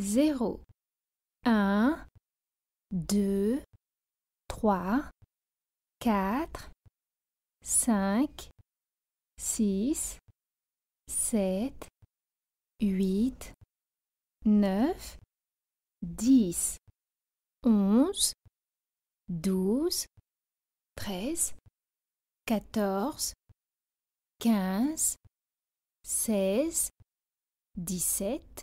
zéro. Un, deux, trois, quatre, cinq, six, sept, huit, neuf, dix, onze, douze, treize, quatorze, quinze, seize, dix-sept,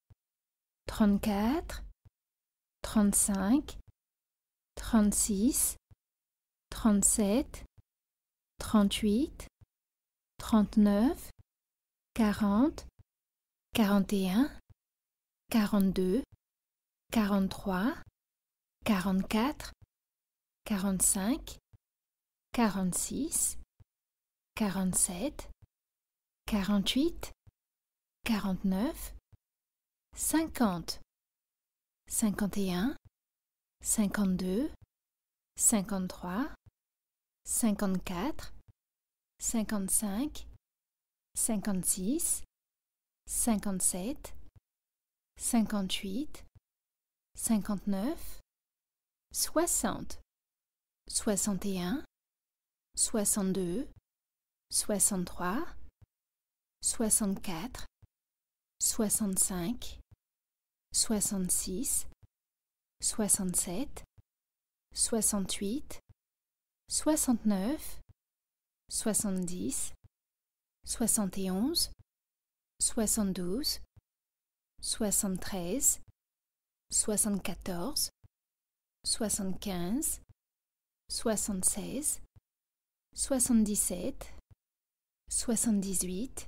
trente-quatre, trente-cinq, trente-six, trente-sept, trente-huit, trente-neuf, quarante, quarante et un, quarante-deux, quarante-trois, quarante-quatre, quarante-cinq, quarante-six, quarante-sept, quarante-huit, quarante-neuf, cinquante, cinquante et un, cinquante-deux, cinquante-trois, cinquante-quatre, cinquante-cinq, cinquante-six, cinquante-sept, cinquante-huit, cinquante-neuf, soixante, soixante et un, soixante-deux, soixante-trois, soixante-quatre, soixante-cinq, soixante-six, soixante-sept, soixante-huit, soixante-neuf, soixante-dix, soixante et onze, soixante-douze, soixante-treize, soixante-quatorze, soixante-quinze, soixante-seize, soixante-dix-sept, soixante-dix-huit,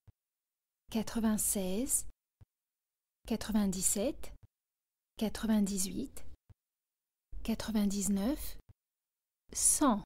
quatre-vingt-quatorze, quatre-vingt-quinze, quatre-vingt-seize, quatre-vingt-dix-sept, quatre-vingt-dix-huit, quatre-vingt-dix-neuf, cent.